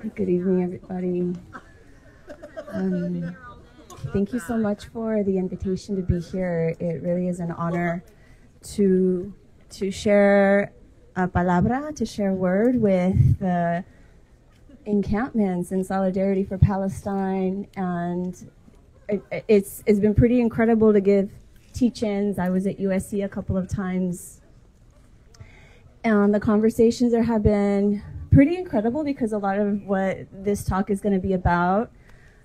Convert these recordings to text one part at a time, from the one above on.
Good evening, everybody. Um, thank you so much for the invitation to be here. It really is an honor to to share a palabra, to share word with the encampments in solidarity for Palestine, and it, it's it's been pretty incredible to give teach-ins. I was at USC a couple of times, and the conversations there have been pretty incredible because a lot of what this talk is going to be about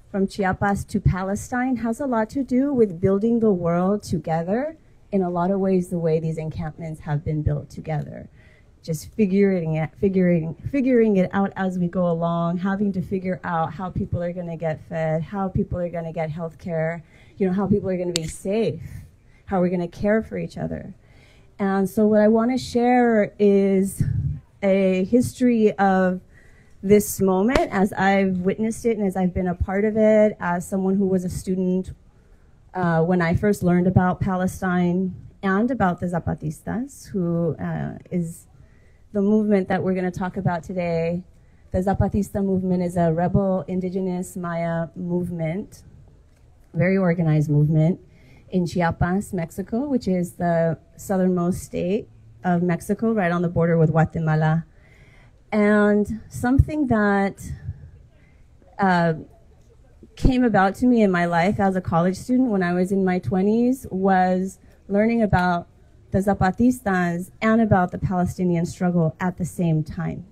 from Chiapas to Palestine has a lot to do with building the world together in a lot of ways the way these encampments have been built together. Just figuring it figuring figuring it out as we go along having to figure out how people are going to get fed how people are going to get health care you know how people are going to be safe how we're going to care for each other. And so what i want to share is a history of this moment as I've witnessed it and as I've been a part of it, as someone who was a student uh, when I first learned about Palestine and about the Zapatistas, who uh, is the movement that we're going to talk about today. The Zapatista movement is a rebel indigenous Maya movement, very organized movement in Chiapas, Mexico, which is the southernmost state of Mexico, right on the border with Guatemala. And something that uh, came about to me in my life as a college student when I was in my 20s was learning about the Zapatistas and about the Palestinian struggle at the same time.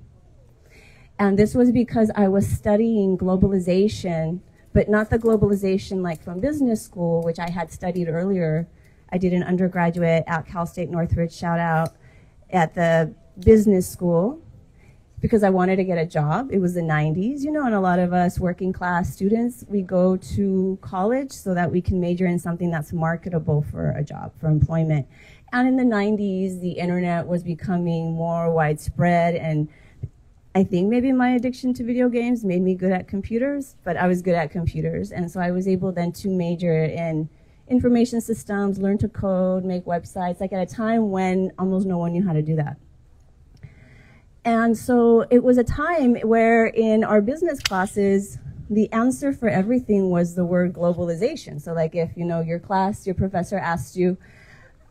And this was because I was studying globalization, but not the globalization like from business school, which I had studied earlier. I did an undergraduate at Cal State Northridge, shout out, at the business school because I wanted to get a job. It was the 90s, you know, and a lot of us working class students, we go to college so that we can major in something that's marketable for a job, for employment. And in the 90s, the internet was becoming more widespread and I think maybe my addiction to video games made me good at computers, but I was good at computers. And so I was able then to major in information systems, learn to code, make websites, like at a time when almost no one knew how to do that. And so it was a time where in our business classes, the answer for everything was the word globalization. So like if, you know, your class, your professor asked you,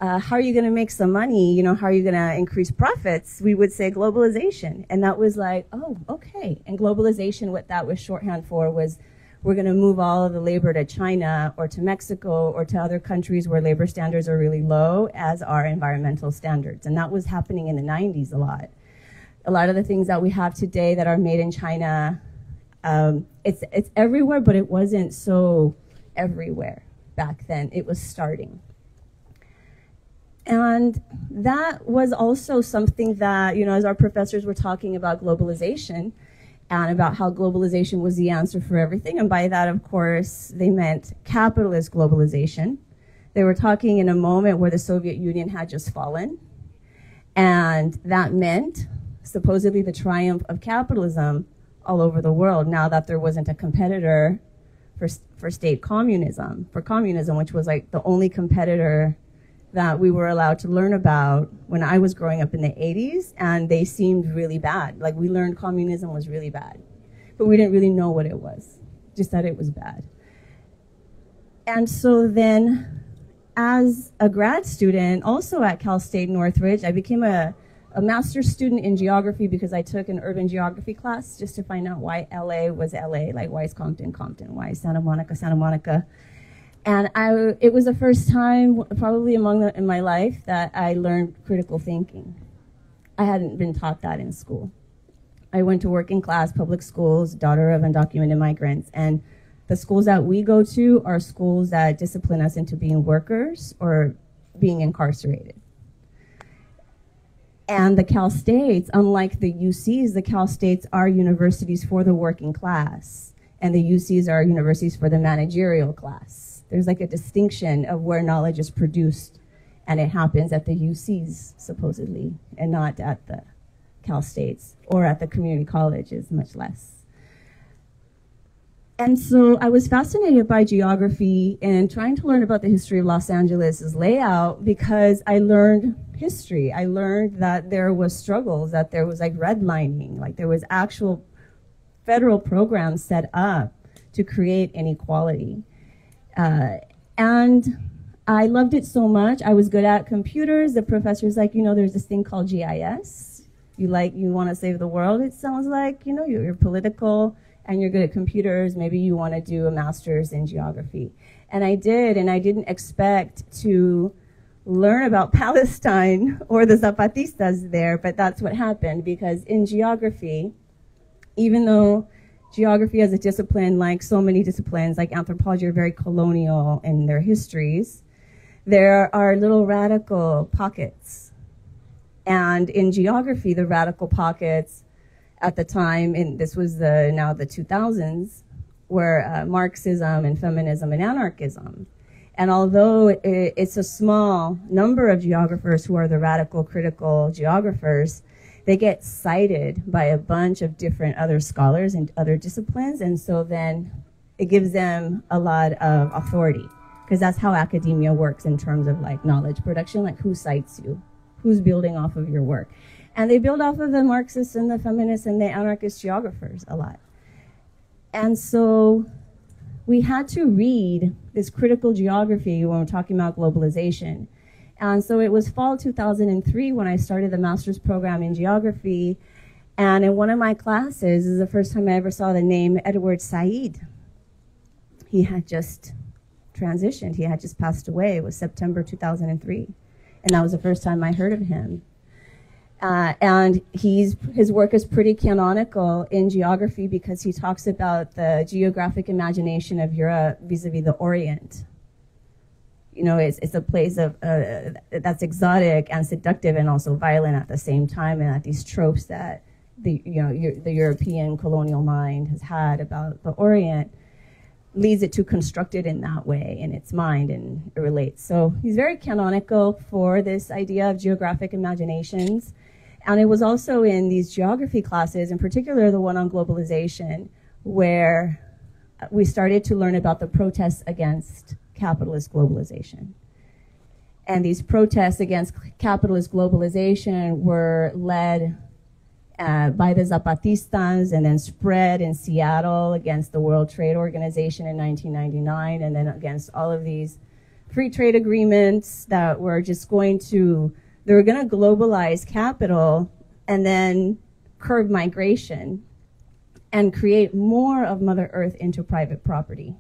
uh, how are you going to make some money? You know, how are you going to increase profits? We would say globalization. And that was like, oh, okay. And globalization, what that was shorthand for was we're going to move all of the labor to China or to Mexico or to other countries where labor standards are really low as are environmental standards. And that was happening in the 90s a lot. A lot of the things that we have today that are made in China, um, it's, it's everywhere, but it wasn't so everywhere back then. It was starting. And that was also something that, you know, as our professors were talking about globalization, and about how globalization was the answer for everything. And by that, of course, they meant capitalist globalization. They were talking in a moment where the Soviet Union had just fallen. And that meant supposedly the triumph of capitalism all over the world now that there wasn't a competitor for, for state communism, for communism, which was like the only competitor that we were allowed to learn about when I was growing up in the 80s, and they seemed really bad. Like we learned communism was really bad, but we didn't really know what it was, just that it was bad. And so then, as a grad student, also at Cal State Northridge, I became a, a master's student in geography because I took an urban geography class just to find out why LA was LA, like why is Compton Compton, why is Santa Monica Santa Monica. And I, it was the first time, probably among the, in my life, that I learned critical thinking. I hadn't been taught that in school. I went to working class public schools, daughter of undocumented migrants, and the schools that we go to are schools that discipline us into being workers or being incarcerated. And the Cal States, unlike the UCs, the Cal States are universities for the working class, and the UCs are universities for the managerial class. There's like a distinction of where knowledge is produced, and it happens at the UCs, supposedly, and not at the Cal States or at the community colleges, much less. And so I was fascinated by geography and trying to learn about the history of Los Angeles' layout because I learned history. I learned that there was struggles, that there was like redlining, like there was actual federal programs set up to create inequality. Uh, and I loved it so much. I was good at computers. The professor's like, you know, there's this thing called GIS. You like, you want to save the world. It sounds like, you know, you're, you're political and you're good at computers. Maybe you want to do a master's in geography. And I did, and I didn't expect to learn about Palestine or the Zapatistas there, but that's what happened because in geography, even though geography as a discipline, like so many disciplines, like anthropology, are very colonial in their histories, there are little radical pockets. And in geography, the radical pockets at the time, and this was the now the 2000s, were uh, Marxism and feminism and anarchism. And although it, it's a small number of geographers who are the radical critical geographers, they get cited by a bunch of different other scholars and other disciplines. And so then it gives them a lot of authority because that's how academia works in terms of like knowledge production, like who cites you, who's building off of your work. And they build off of the Marxists and the feminists and the anarchist geographers a lot. And so we had to read this critical geography when we're talking about globalization. And so it was fall 2003 when I started the master's program in geography. And in one of my classes, is the first time I ever saw the name Edward Said. He had just transitioned, he had just passed away. It was September 2003. And that was the first time I heard of him. Uh, and he's, his work is pretty canonical in geography because he talks about the geographic imagination of Europe vis-a-vis the Orient. You know, it's, it's a place of, uh, that's exotic and seductive and also violent at the same time, and that these tropes that the, you know, the European colonial mind has had about the Orient leads it to construct it in that way in its mind and it relates. So he's very canonical for this idea of geographic imaginations. And it was also in these geography classes, in particular the one on globalization, where we started to learn about the protests against capitalist globalization. And these protests against capitalist globalization were led uh, by the Zapatistas and then spread in Seattle against the World Trade Organization in 1999 and then against all of these free trade agreements that were just going to they were going to globalize capital and then curb migration and create more of Mother Earth into private property.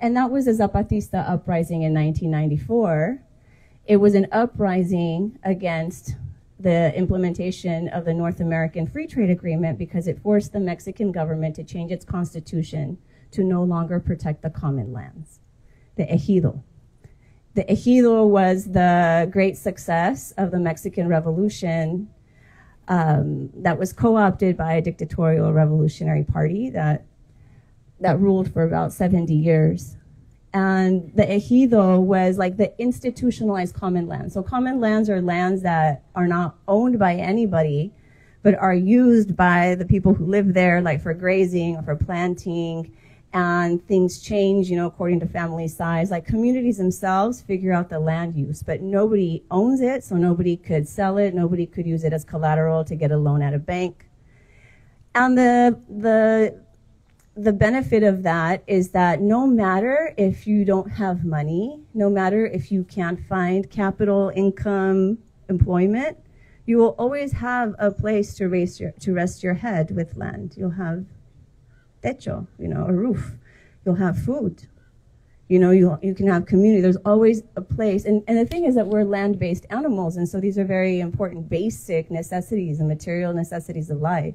And that was a Zapatista uprising in 1994. It was an uprising against the implementation of the North American Free Trade Agreement because it forced the Mexican government to change its constitution to no longer protect the common lands, the ejido. The ejido was the great success of the Mexican Revolution um, that was co-opted by a dictatorial revolutionary party that that ruled for about 70 years. And the ejido was like the institutionalized common land. So common lands are lands that are not owned by anybody, but are used by the people who live there, like for grazing or for planting and things change, you know, according to family size. Like communities themselves figure out the land use, but nobody owns it, so nobody could sell it, nobody could use it as collateral to get a loan at a bank. And the the the benefit of that is that no matter if you don't have money, no matter if you can't find capital, income, employment, you will always have a place to raise your to rest your head with land. You'll have techo, you know, a roof. You'll have food. You know, you, you can have community. There's always a place. And, and the thing is that we're land-based animals, and so these are very important basic necessities and material necessities of life.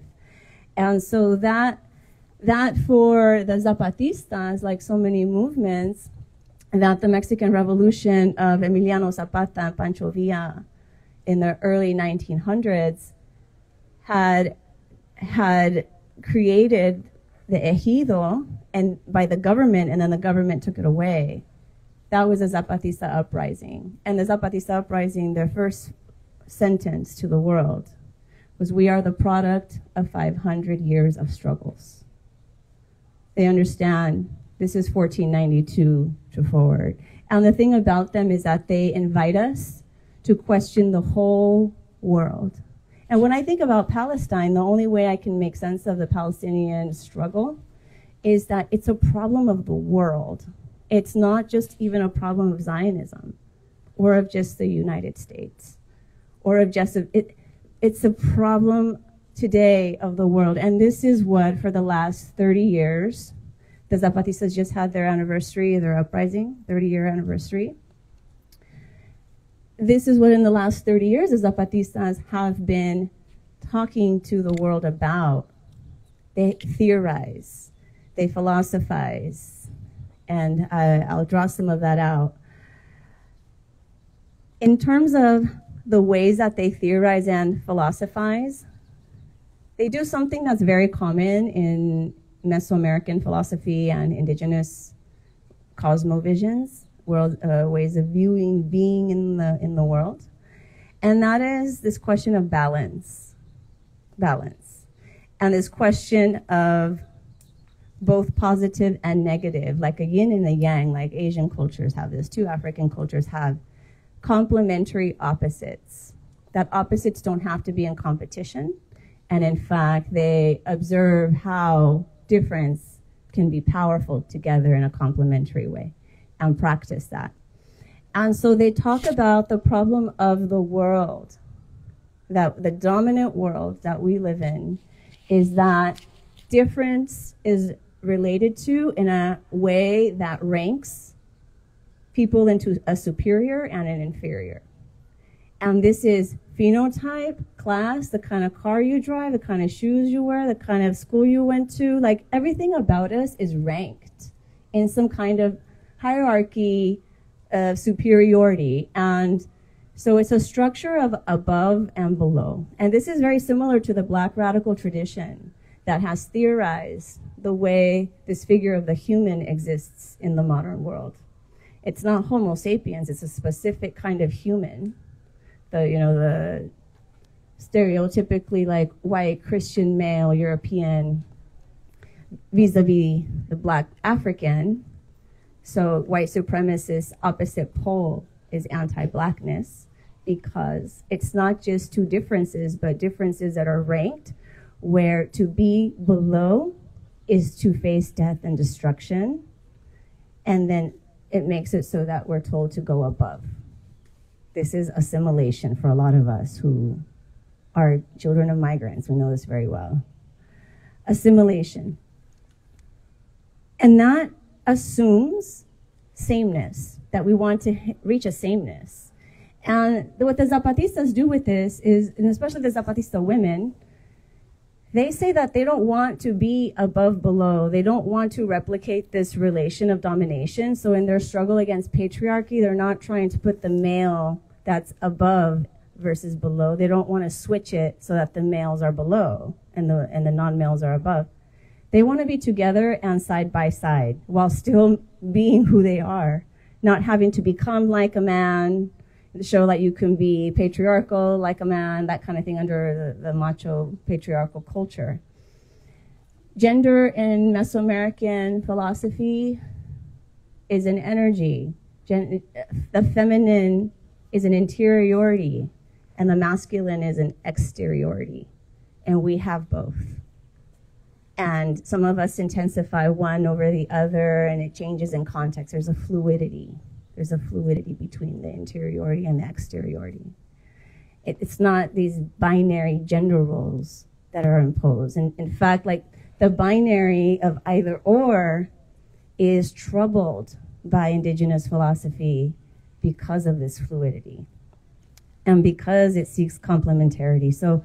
And so that, that for the Zapatistas, like so many movements, that the Mexican Revolution of Emiliano Zapata and Pancho Villa in the early 1900s had, had created the ejido and by the government, and then the government took it away. That was a Zapatista uprising. And the Zapatista uprising, their first sentence to the world was, we are the product of 500 years of struggles. They understand this is 1492 to forward. And the thing about them is that they invite us to question the whole world. And when I think about Palestine, the only way I can make sense of the Palestinian struggle is that it's a problem of the world. It's not just even a problem of Zionism or of just the United States or of just it. It's a problem today of the world, and this is what for the last 30 years, the Zapatistas just had their anniversary, their uprising, 30 year anniversary. This is what in the last 30 years the Zapatistas have been talking to the world about. They theorize, they philosophize, and I, I'll draw some of that out. In terms of the ways that they theorize and philosophize, they do something that's very common in Mesoamerican philosophy and indigenous cosmovisions, world uh, ways of viewing being in the in the world, and that is this question of balance, balance, and this question of both positive and negative, like a yin and a yang, like Asian cultures have this too, African cultures have complementary opposites. That opposites don't have to be in competition. And in fact, they observe how difference can be powerful together in a complementary way and practice that. And so they talk about the problem of the world, that the dominant world that we live in is that difference is related to in a way that ranks people into a superior and an inferior. And this is phenotype, class, the kind of car you drive, the kind of shoes you wear, the kind of school you went to. Like everything about us is ranked in some kind of hierarchy of superiority. And so it's a structure of above and below. And this is very similar to the black radical tradition that has theorized the way this figure of the human exists in the modern world. It's not Homo sapiens, it's a specific kind of human. The, you know, the stereotypically like white Christian male European vis-a-vis the black African. So white supremacist opposite pole is anti-blackness because it's not just two differences, but differences that are ranked where to be below is to face death and destruction. And then it makes it so that we're told to go above. This is assimilation for a lot of us who are children of migrants. We know this very well. Assimilation. And that assumes sameness, that we want to reach a sameness. And what the Zapatistas do with this is, and especially the Zapatista women, they say that they don't want to be above below. They don't want to replicate this relation of domination. So in their struggle against patriarchy, they're not trying to put the male that's above versus below. They don't want to switch it so that the males are below and the and the non-males are above. They want to be together and side by side while still being who they are, not having to become like a man, show that you can be patriarchal like a man, that kind of thing under the, the macho patriarchal culture. Gender in Mesoamerican philosophy is an energy. Gen- the feminine is an interiority and the masculine is an exteriority. And we have both. And some of us intensify one over the other, and it changes in context. There's a fluidity. There's a fluidity between the interiority and the exteriority. It, it's not these binary gender roles that are imposed. And in fact, like the binary of either or is troubled by indigenous philosophy because of this fluidity and because it seeks complementarity. So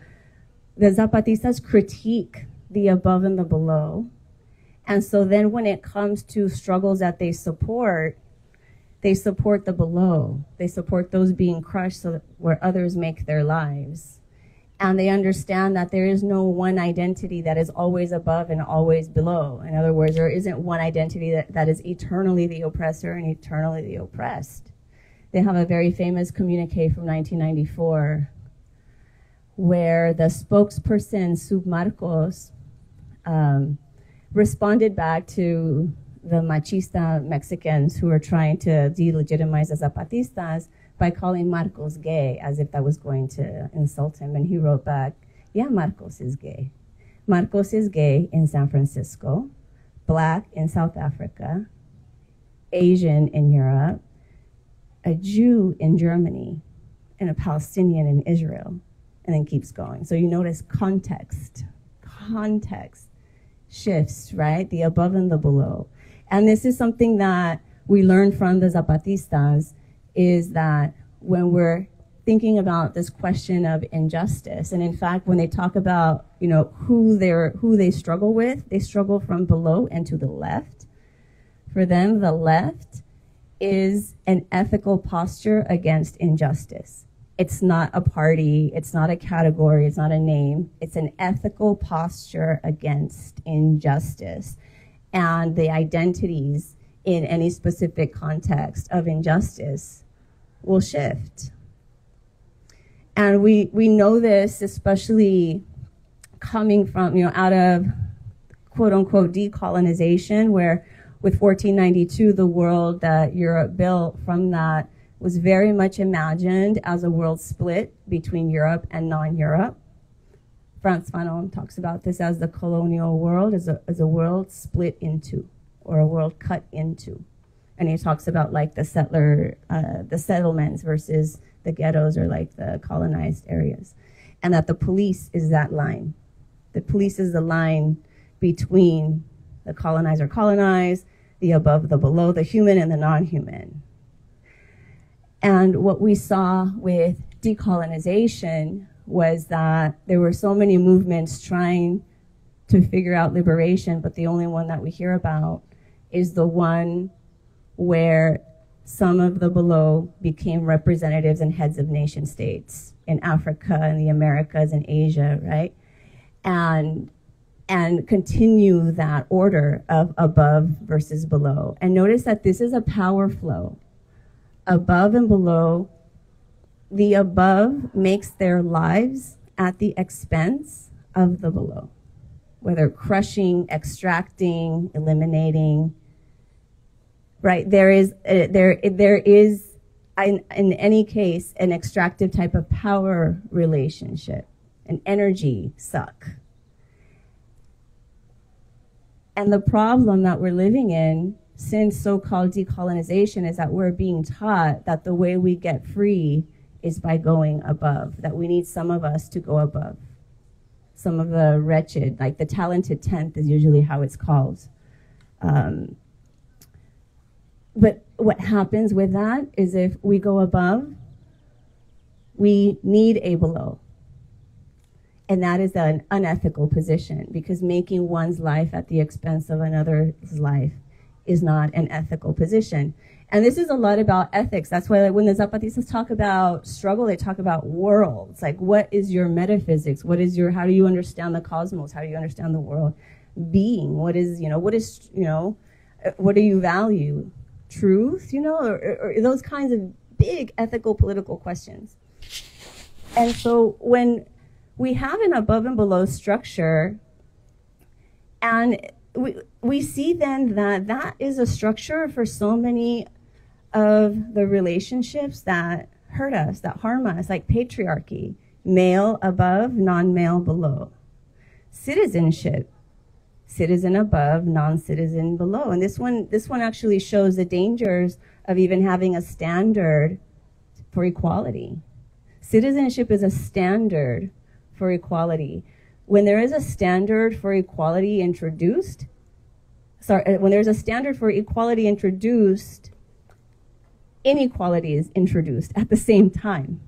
the Zapatistas critique the above and the below. And so then when it comes to struggles that they support, they support the below. They support those being crushed so where others make their lives. And they understand that there is no one identity that is always above and always below. In other words, there isn't one identity that, that is eternally the oppressor and eternally the oppressed. They have a very famous communique from 1994 where the spokesperson, Sub Marcos, um, responded back to the machista Mexicans who were trying to delegitimize the Zapatistas by calling Marcos gay as if that was going to insult him. And he wrote back, Yeah, Marcos is gay. Marcos is gay in San Francisco, black in South Africa, Asian in Europe, a Jew in Germany, and a Palestinian in Israel, and then keeps going. So you notice context, context shifts, right? The above and the below. And this is something that we learned from the Zapatistas is that when we're thinking about this question of injustice, and in fact, when they talk about, you know, who they're, who they struggle with, they struggle from below and to the left. For them, the left is an ethical posture against injustice. It's not a party, it's not a category, it's not a name. It's an ethical posture against injustice. And the identities in any specific context of injustice will shift. And we, we know this especially coming from, you know, out of quote unquote decolonization, where with 1492, the world that Europe built from that was very much imagined as a world split between Europe and non-Europe. Frantz Fanon talks about this as the colonial world, as a, as a world split into, or a world cut into. And he talks about like the settler, uh, the settlements versus the ghettos or like the colonized areas. And that the police is that line. The police is the line between the colonizer colonized, the above, the below, the human and the non-human. And what we saw with decolonization was that there were so many movements trying to figure out liberation, but the only one that we hear about is the one where some of the below became representatives and heads of nation states in Africa and the Americas and Asia, right? And and continue that order of above versus below. And notice that this is a power flow. Above and below, the above makes their lives at the expense of the below, whether crushing, extracting, eliminating. Right there is uh, there there is in, in any case an extractive type of power relationship, an energy suck and the problem that we're living in since so-called decolonization is that we're being taught that the way we get free is by going above, that we need some of us to go above. Some of the wretched, like the talented tenth is usually how it's called. Um, but what happens with that is if we go above, we need a below. And that is an unethical position because making one's life at the expense of another's life is not an ethical position. And this is a lot about ethics. That's why like, when the Zapatistas talk about struggle, they talk about worlds. Like, what is your metaphysics? What is your, how do you understand the cosmos? How do you understand the world? Being, what is, you know, what is, you know, uh, what do you value? Truth, you know, or, or, or those kinds of big ethical political questions. And so when we have an above and below structure and we, we see then that that is a structure for so many of the relationships that hurt us, that harm us, like patriarchy, male above, non-male below. Citizenship, citizen above, non-citizen below. And this one, this one actually shows the dangers of even having a standard for equality. Citizenship is a standard for equality. When there is a standard for equality introduced, sorry, when there's a standard for equality introduced, inequality is introduced at the same time.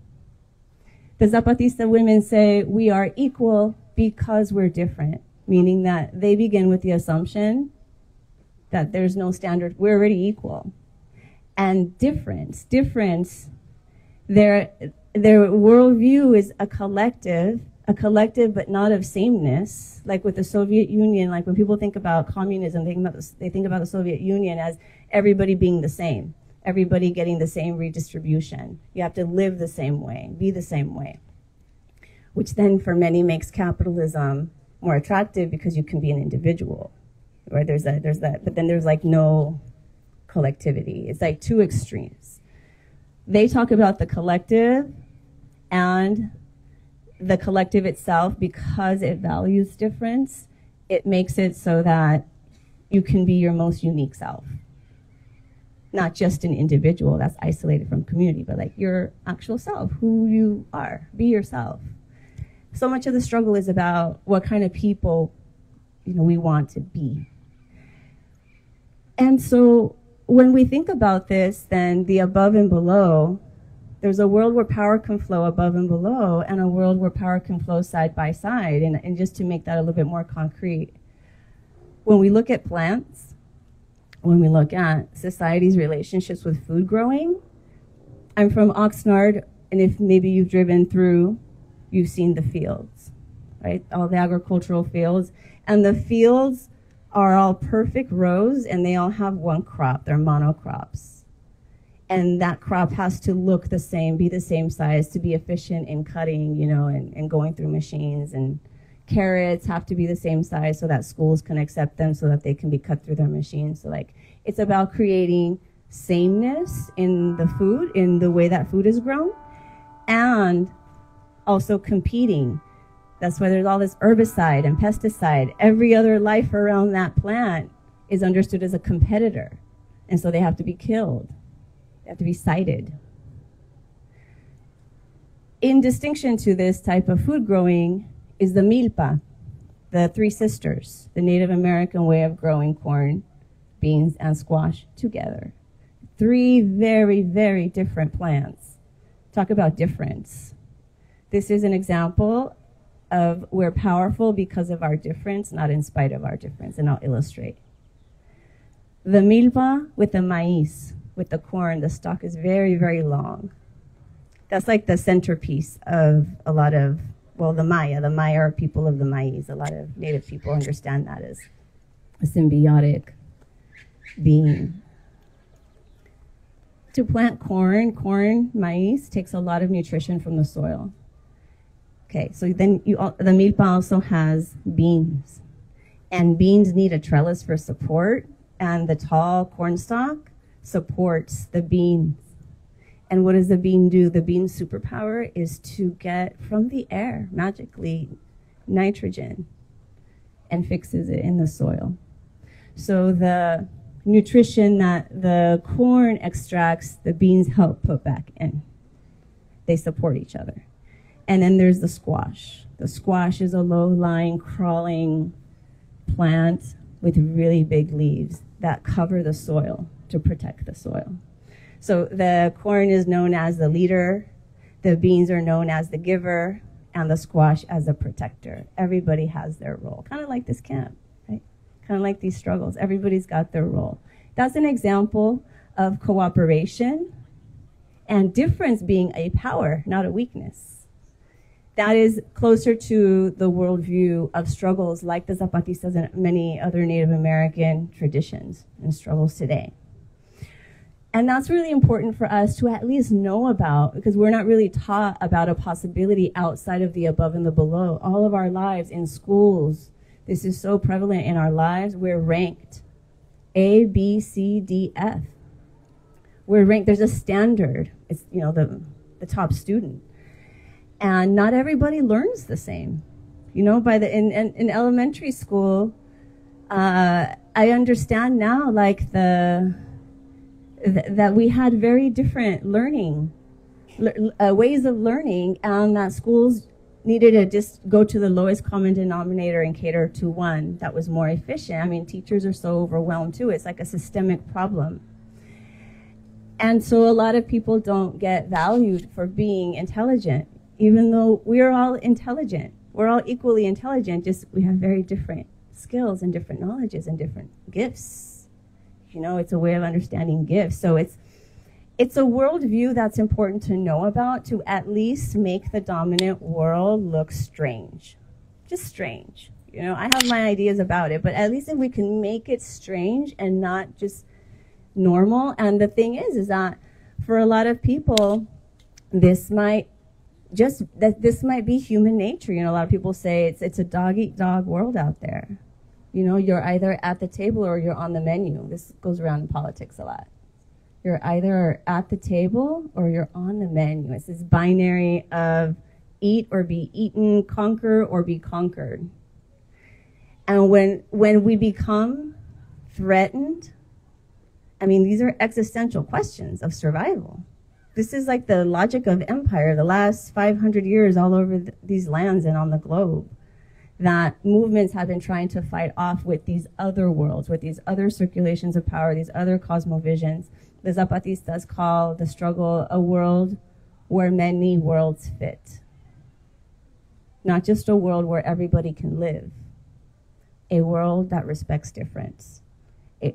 The Zapatista women say we are equal because we're different, meaning that they begin with the assumption that there's no standard, we're already equal. And difference, difference, their, their worldview is a collective a collective but not of sameness, like with the Soviet Union, like when people think about communism, they think about, the, they think about the Soviet Union as everybody being the same, everybody getting the same redistribution. You have to live the same way, be the same way, which then for many makes capitalism more attractive because you can be an individual, right? There's that, there's that, but then there's like no collectivity. It's like two extremes. they talk about the collective and the collective itself because it values difference it makes it so that you can be your most unique self not just an individual that's isolated from community but like your actual self who you are. Be yourself. So much of the struggle is about what kind of people you know we want to be. And so when we think about this then the above and below there's a world where power can flow above and below and a world where power can flow side by side. And, and just to make that a little bit more concrete when we look at plants when we look at society's relationships with food growing i'm from oxnard and if maybe you've driven through you've seen the fields, right? All the agricultural fields. And the fields are all perfect rows and they all have one crop. They're monocrops. And that crop has to look the same, be the same size to be efficient in cutting, you know, and, and going through machines. And carrots have to be the same size so that schools can accept them so that they can be cut through their machines. So like it's about creating sameness in the food, in the way that food is grown, and also competing. That's why there's all this herbicide and pesticide. Every other life around that plant is understood as a competitor. And so they have to be killed. They have to be sited. In distinction to this type of food growing is the milpa, the three sisters, the Native American way of growing corn, beans, and squash together. Three very, very different plants. Talk about difference. This is an example of we're powerful because of our difference, not in spite of our difference, and I'll illustrate. The milpa with the maíz, with the corn, the stalk is very, very long. That's like the centerpiece of a lot of, well, the Maya. The Maya are people of the maíz. A lot of native people understand that as a symbiotic being. To plant corn, corn, maíz, takes a lot of nutrition from the soil. Okay, so then you, the milpa also has beans. And beans need a trellis for support, and the tall cornstalk supports the beans. And what does the bean do? The bean's superpower is to get from the air, magically, nitrogen and fixes it in the soil. So the nutrition that the corn extracts, the beans help put back in. They support each other. And then there's the squash. The squash is a low-lying, crawling plant with really big leaves that cover the soil to protect the soil. So the corn is known as the leader, the beans are known as the giver, and the squash as the protector. Everybody has their role, kind of like this camp, right? Kind of like these struggles. Everybody's got their role. That's an example of cooperation and difference being a power, not a weakness that is closer to the worldview of struggles like the Zapatistas and many other Native American traditions and struggles today. And that's really important for us to at least know about because we're not really taught about a possibility outside of the above and the below. All of our lives in schools, this is so prevalent in our lives. We're ranked A, B, C, D, F. We're ranked, there's a standard. It's, you know, the, the top student and not everybody learns the same. You know, by the in, in, in elementary school, uh, I understand now, like the th- that we had very different learning uh, ways of learning, and that schools needed to just go to the lowest common denominator and cater to one that was more efficient. I mean, teachers are so overwhelmed too. It's like a systemic problem. And so a lot of people don't get valued for being intelligent even though we are all intelligent. We're all equally intelligent, just we have very different skills and different knowledges and different gifts. You know, it's a way of understanding gifts. So it's it's a worldview that's important to know about to at least make the dominant world look strange. Just strange. You know, I have my ideas about it, but at least if we can make it strange and not just normal. And the thing is, is that for a lot of people, this might just that this might be human nature. You know, a lot of people say it's it's a dog eat dog world out there. You know, you're either at the table or you're on the menu. This goes around in politics a lot. You're either at the table or you're on the menu. It's this binary of eat or be eaten, conquer or be conquered. And when, when we become threatened, I mean, these are existential questions of survival. This is like the logic of empire, the last 500 years all over th- these lands and on the globe that movements have been trying to fight off with these other worlds, with these other circulations of power, these other cosmovisions. The Zapatistas call the struggle a world where many worlds fit. Not just a world where everybody can live, a world that respects difference, a,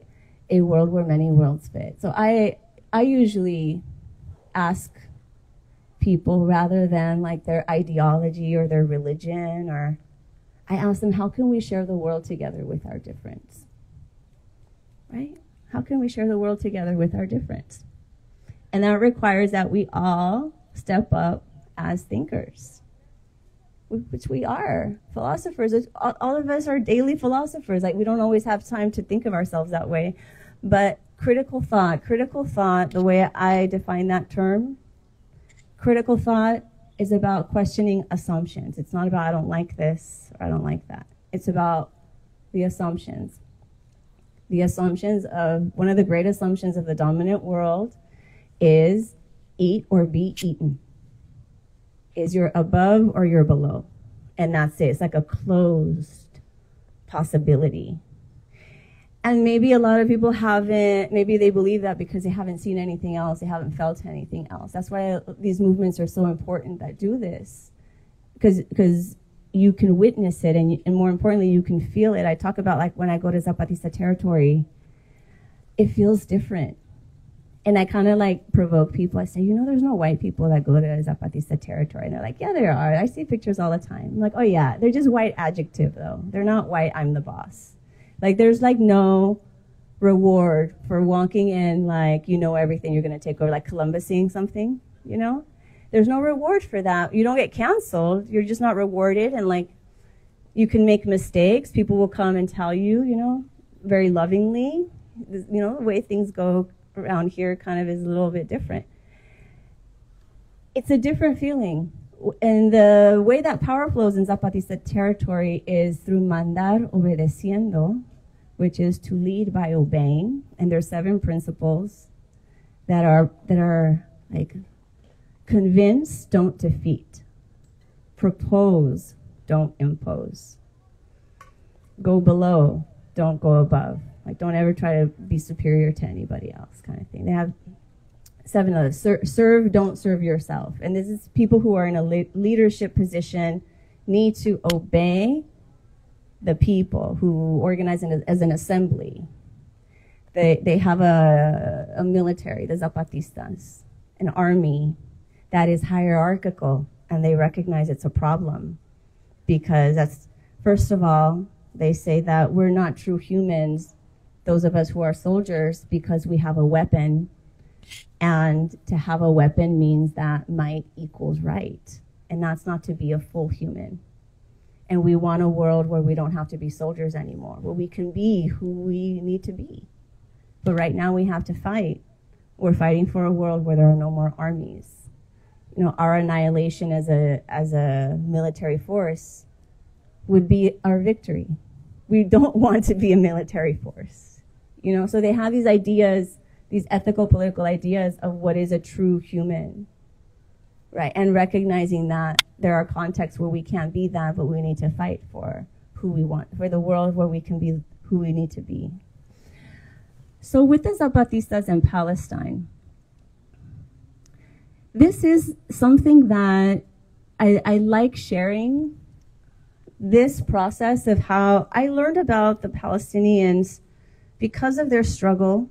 a world where many worlds fit. So I, I usually ask people rather than like their ideology or their religion or I ask them, how can we share the world together with our difference? Right? How can we share the world together with our difference? And that requires that we all step up as thinkers, which we are. Philosophers, all of us are daily philosophers. Like, we don't always have time to think of ourselves that way. But critical thought, critical thought, the way I define that term, critical thought is about questioning assumptions. It's not about I don't like this or I don't like that. It's about the assumptions. The assumptions of one of the great assumptions of the dominant world is eat or be eaten. Is you're above or you're below. And that's it. It's like a closed possibility. And maybe a lot of people haven't, maybe they believe that because they haven't seen anything else, they haven't felt anything else. That's why these movements are so important that do this. Because, you can witness it and, and more importantly, you can feel it. I talk about like when I go to Zapatista territory, it feels different. And I kind of like provoke people. I say, you know, there's no white people that go to Zapatista territory. And they're like, yeah, there are. I see pictures all the time. I'm like, oh yeah, they're just white adjective though. They're not white, I'm the boss. Like there's like no reward for walking in like you know everything you're going to take over like Columbus seeing something, you know? There's no reward for that. You don't get canceled. You're just not rewarded and like you can make mistakes. People will come and tell you, you know, very lovingly. You know, the way things go around here kind of is a little bit different. It's a different feeling and the way that power flows in Zapatista territory is through mandar obedeciendo, which is to lead by obeying. And there's seven principles that are that are like convince, don't defeat. Propose, don't impose. Go below, don't go above. Like don't ever try to be superior to anybody else kind of thing. They have seven others. Ser serve, don't serve yourself. And this is people who are in a le leadership position need to obey the people who organize an, as an assembly. They, they have a, a military, the Zapatistas, an army that is hierarchical, and they recognize it's a problem because that's, first of all, they say that we're not true humans, those of us who are soldiers, because we have a weapon and to have a weapon means that might equals right. And that's not to be a full human. And we want a world where we don't have to be soldiers anymore, where we can be who we need to be. But right now we have to fight. We're fighting for a world where there are no more armies. You know, our annihilation as a, as a military force would be our victory. We don't want to be a military force. You know, so they have these ideas these ethical political ideas of what is a true human. Right and recognizing that there are contexts where we can't be that but we need to fight for who we want for the world where we can be who we need to be. So with the zapatistas in palestine. This is something that I, I like sharing this process of how I learned about the Palestinians because of their struggle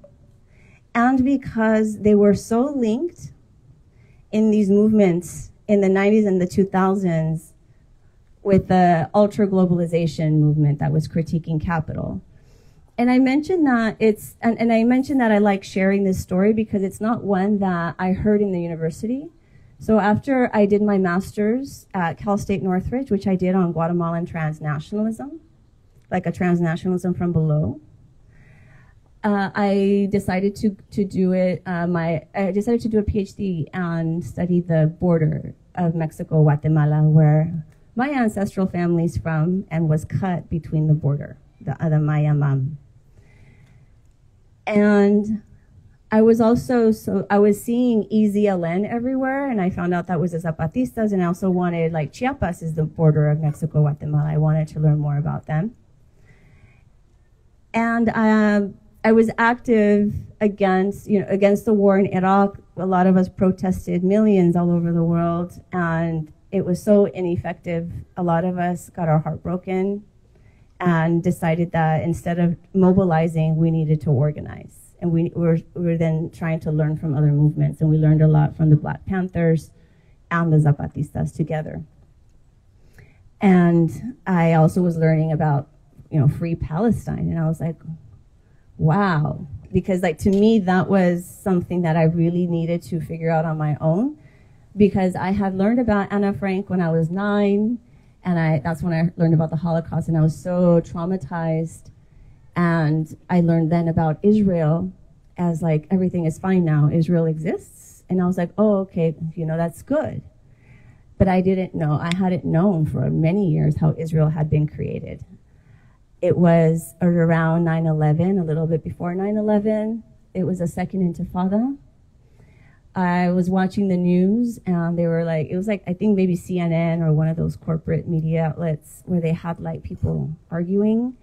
and because they were so linked in these movements in the 90s and the 2000s with the alter globalization movement that was critiquing capital. And I mentioned that it's, and, and, I mentioned that I like sharing this story because it's not one that I heard in the university. So after I did my master's at Cal State Northridge, which I did on Guatemalan transnationalism, like a transnationalism from below, uh, I decided to, to do it. Uh, my I decided to do a PhD and study the border of Mexico, Guatemala, where my ancestral family's from, and was cut between the border, the, uh, Maya Mam. And I was also so I was seeing EZLN everywhere, and I found out that was the Zapatistas, and I also wanted like Chiapas is the border of Mexico, Guatemala. I wanted to learn more about them, and um, I was active against you know against the war in Iraq. A lot of us protested, millions all over the world, and it was so ineffective. A lot of us got our heart broken, and decided that instead of mobilizing, we needed to organize and we were, we were then trying to learn from other movements, and we learned a lot from the Black Panthers and the Zapatistas together. And I also was learning about, you know, free Palestine, and I was like, wow, because like to me that was something that I really needed to figure out on my own, because I had learned about Anna Frank when I was nine, and I that's when I learned about the Holocaust, and I was so traumatized and I learned then about Israel as like everything is fine now, Israel exists. And I was like, oh, okay, you know, that's good. But I didn't know, I hadn't known for many years how Israel had been created. It was around 9 11, a little bit before 9 11. It was a second intifada. I was watching the news and they were like, it was like, I think maybe CNN or one of those corporate media outlets where they had like people arguing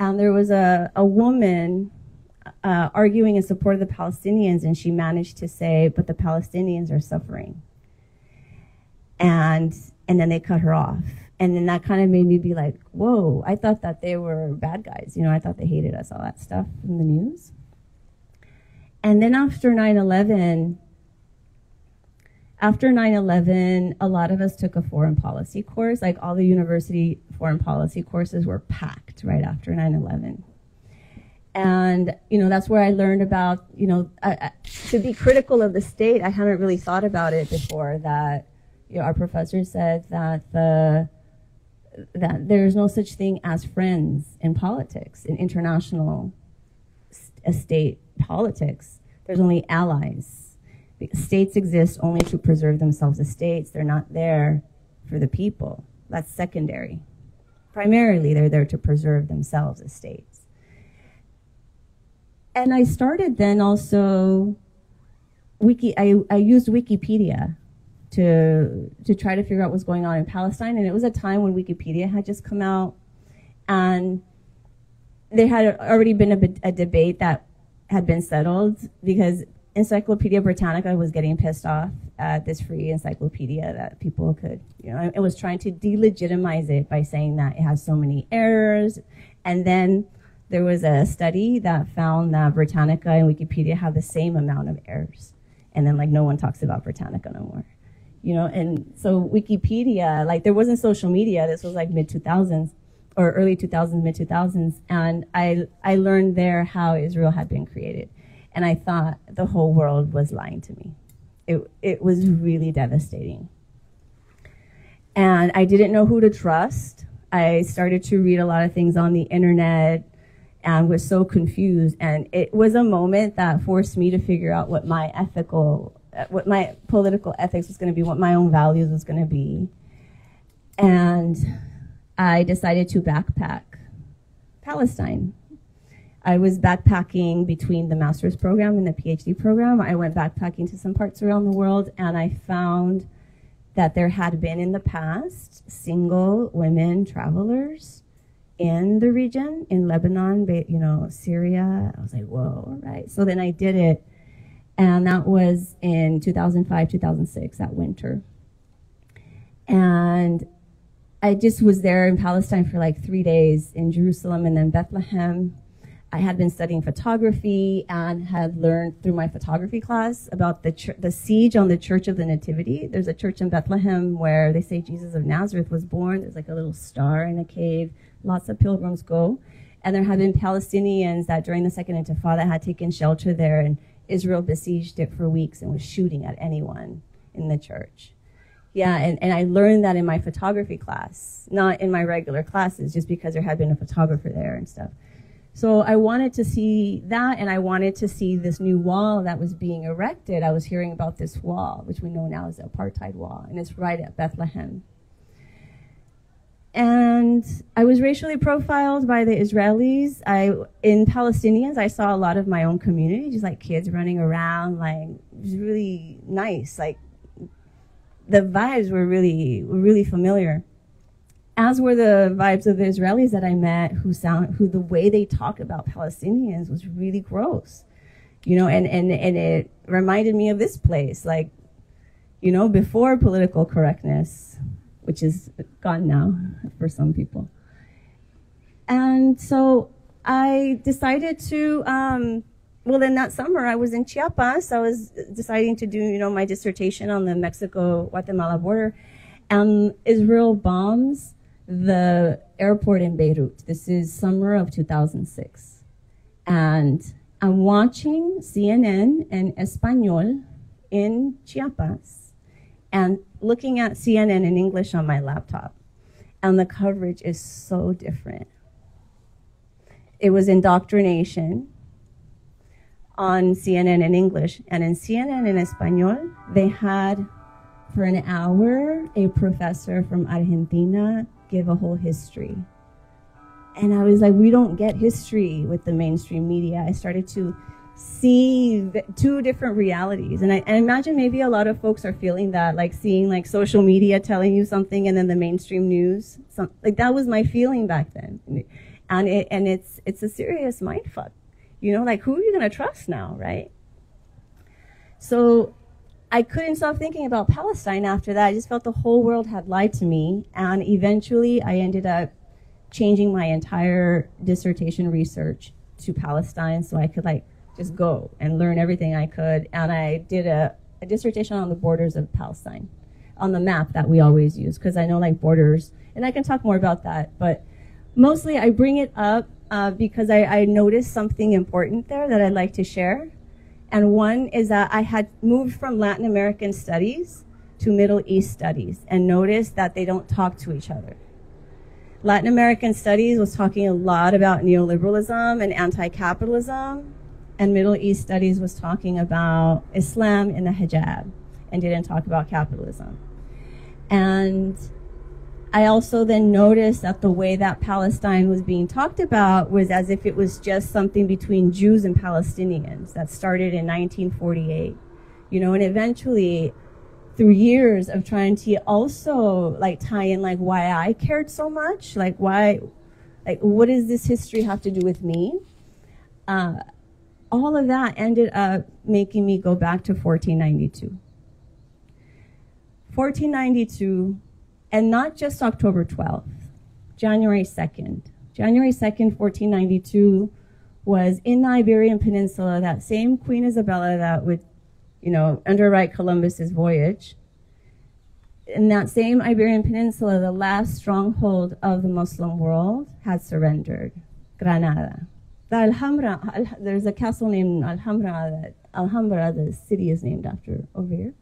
and there was a, a woman uh, arguing in support of the Palestinians, and she managed to say, but the Palestinians are suffering. And, and then they cut her off. And then that kind of made me be like, whoa, I thought that they were bad guys. You know, I thought they hated us, all that stuff from the news. And then after 9 11, after 9-11 a lot of us took a foreign policy course like all the university foreign policy courses were packed right after 9-11 and you know that's where i learned about you know I, I, to be critical of the state i hadn't really thought about it before that you know our professor said that the that there's no such thing as friends in politics in international uh, state politics there's only allies states exist only to preserve themselves as states. They're not there for the people. That's secondary. Primarily, they're there to preserve themselves as states. And I started then also, wiki, I, I used Wikipedia to, to try to figure out what's going on in Palestine. And it was a time when Wikipedia had just come out and there had already been a, a debate that had been settled because Encyclopedia Britannica was getting pissed off at this free encyclopedia that people could, you know, it was trying to delegitimize it by saying that it has so many errors. And then there was a study that found that Britannica and Wikipedia have the same amount of errors. And then, like, no one talks about Britannica no more. You know, and so Wikipedia, like, there wasn't social media. This was like mid 2000s or early 2000s, mid 2000s. And I, I learned there how Israel had been created and I thought the whole world was lying to me. It, it was really devastating. And I didn't know who to trust. I started to read a lot of things on the internet and was so confused. And it was a moment that forced me to figure out what my ethical, Uh, what my political ethics was going to be, what my own values was going to be. And I decided to backpack Palestine. I was backpacking between the master's program and the PhD program. I went backpacking to some parts around the world and I found that there had been in the past single women travelers in the region, in Lebanon, you know, Syria. I was like, whoa, right. So then I did it. And that was in 2005, 2006, that winter. And I just was there in Palestine for like three days in Jerusalem and then Bethlehem I had been studying photography and had learned through my photography class about the, the siege on the Church of the Nativity. There's a church in Bethlehem where they say Jesus of Nazareth was born. There's like a little star in a cave. Lots of pilgrims go. And there have been Palestinians that during the Second Intifada had taken shelter there, and Israel besieged it for weeks and was shooting at anyone in the church. Yeah, and, and I learned that in my photography class, not in my regular classes, just because there had been a photographer there and stuff. So I wanted to see that, and I wanted to see this new wall that was being erected. I was hearing about this wall, which we know now is the apartheid wall, and it's right at Bethlehem. And I was racially profiled by the Israelis. I in Palestinians, I saw a lot of my own community, just like kids running around, like it was really nice. Like the vibes were really really familiar as were the vibes of the Israelis that I met who sound who the way they talked about Palestinians was really gross. You know, and, and, and it reminded me of this place, like, you know, before political correctness, which is gone now for some people. And so I decided to, um, well, in that summer, I was in Chiapas. I was deciding to do, you know, my dissertation on the Mexico-Guatemala border. And Israel bombs the airport in Beirut. This is summer of 2006. And I'm watching CNN and Espanol in Chiapas and looking at CNN in English on my laptop. And the coverage is so different. It was indoctrination on CNN in English. And in CNN in Espanol, they had for an hour a professor from Argentina give a whole history. And I was like, we don't get history with the mainstream media. I started to see two different realities. And I imagine maybe a lot of folks are feeling that, like seeing like social media telling you something and then the mainstream news. Like that was my feeling back then. And it, and it's, it's a serious mind fuck. You know, like who are you going to trust now, right? So I couldn't stop thinking about Palestine after that. I just felt the whole world had lied to me. And eventually I ended up changing my entire dissertation research to Palestine so I could like just go and learn everything I could. And I did a, a dissertation on the borders of Palestine on the map that we always use because I know like borders, and I can talk more about that. But mostly I bring it up uh, because I, I noticed something important there that I'd like to share. And one is that I had moved from Latin American studies to Middle East studies and noticed that they don't talk to each other. Latin American studies was talking a lot about neoliberalism and anti-capitalism, and Middle East studies was talking about Islam and the hijab and didn't talk about capitalism. And I also then noticed that the way that Palestine was being talked about was as if it was just something between Jews and Palestinians that started in 1948. You know, and eventually through years of trying to also like tie in like why I cared so much, like why, like what does this history have to do with me? Uh, all of that ended up making me go back to 1492. 1492 and not just October 12th, January 2nd. January 2nd, 1492 was in the Iberian Peninsula, that same Queen Isabella that would, you know, underwrite Columbus's voyage. In that same Iberian Peninsula, the last stronghold of the Muslim world had surrendered, Granada. The Alhambra, there's a castle named Alhambra that Alhambra, the city is named after over here.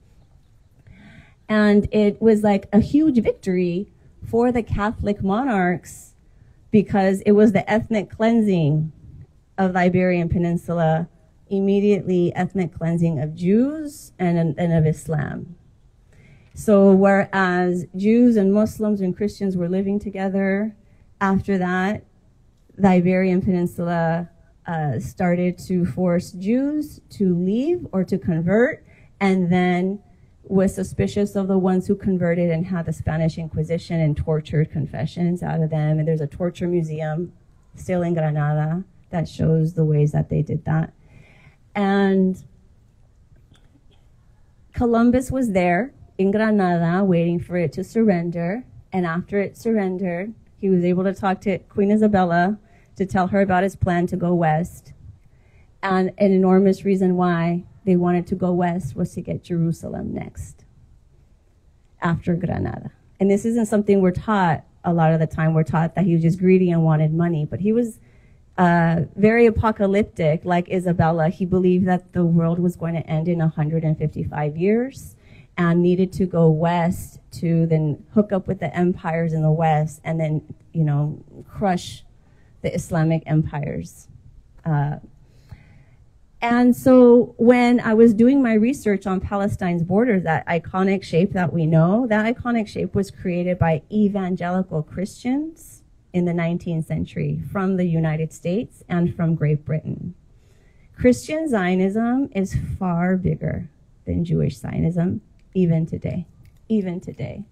And it was like a huge victory for the Catholic monarchs because it was the ethnic cleansing of the Iberian Peninsula, immediately ethnic cleansing of Jews and, and of Islam. So whereas Jews and Muslims and Christians were living together, after that, the Iberian Peninsula uh, started to force Jews to leave or to convert, and then was suspicious of the ones who converted and had the Spanish Inquisition and tortured confessions out of them. And there's a torture museum still in Granada that shows the ways that they did that. And Columbus was there in Granada waiting for it to surrender. And after it surrendered, he was able to talk to Queen Isabella to tell her about his plan to go west. And an enormous reason why they wanted to go west was to get Jerusalem next after Granada. And this isn't something we're taught a lot of the time. We're taught that he was just greedy and wanted money, but he was uh, very apocalyptic, like Isabella. He believed that the world was going to end in 155 years and needed to go west to then hook up with the empires in the west and then, you know, crush the Islamic empires. Uh, and so when I was doing my research on Palestine's borders, that iconic shape that we know, that iconic shape was created by evangelical Christians in the 19th century from the United States and from Great Britain. Christian Zionism is far bigger than Jewish Zionism, even today. Even today.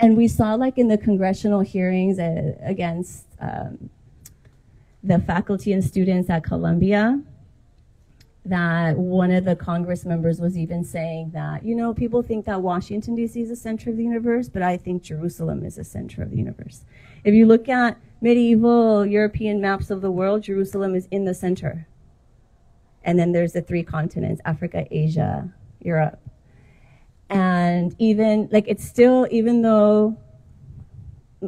And we saw, like in the congressional hearings uh, against um, the faculty and students at Columbia that one of the Congress members was even saying that, you know, people think that Washington, D.C. is the center of the universe, but I think Jerusalem is the center of the universe. If you look at medieval European maps of the world, Jerusalem is in the center. And then there's the three continents Africa, Asia, Europe. And even, like, it's still, even though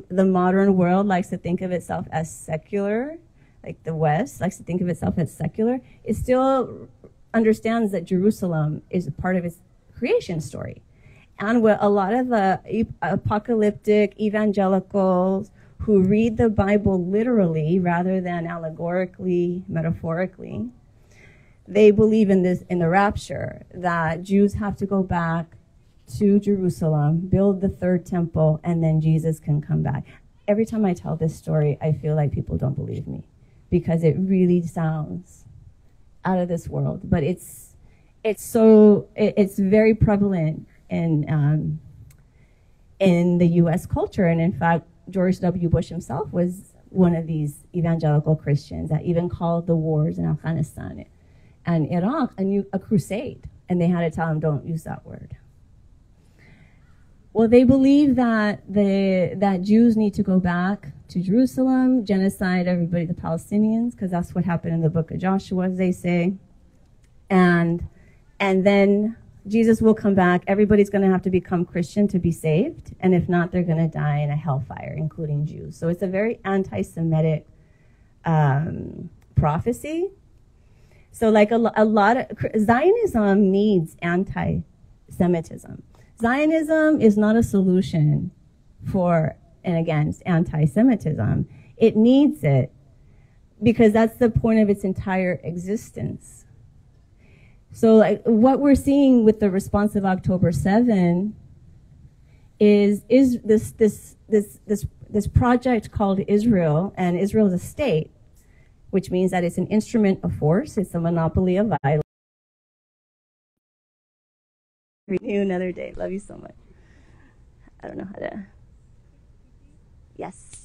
the modern world likes to think of itself as secular, like the West likes to think of itself as secular, it still understands that Jerusalem is a part of its creation story. And what a lot of uh, the apocalyptic evangelicals who read the Bible literally rather than allegorically, metaphorically, they believe in this in the rapture that Jews have to go back to Jerusalem, build the third temple, and then Jesus can come back. Every time I tell this story, I feel like people don't believe me because it really sounds out of this world. But it's it's so it, it's very prevalent in um, in the U.S. culture, and in fact, George W. Bush himself was one of these evangelical Christians that even called the wars in Afghanistan and Iraq a, new, a crusade, and they had to tell him, "Don't use that word." Well, they believe that the that Jews need to go back to Jerusalem, genocide everybody, the Palestinians, because that's what happened in the book of Joshua, as they say. And and then Jesus will come back. Everybody's going to have to become Christian to be saved, and if not, they're going to die in a hellfire, including Jews. So it's a very anti-Semitic um, prophecy. So, like a, a lot of Zionism needs anti-Semitism Zionism is not a solution for and against anti Semitism. It needs it because that's the point of its entire existence. So, like, what we're seeing with the response of October 7 is, is this, this, this, this, this project called Israel, and Israel is a state, which means that it's an instrument of force, it's a monopoly of violence. Renew another day. Love you so much. I don't know how to. Yes.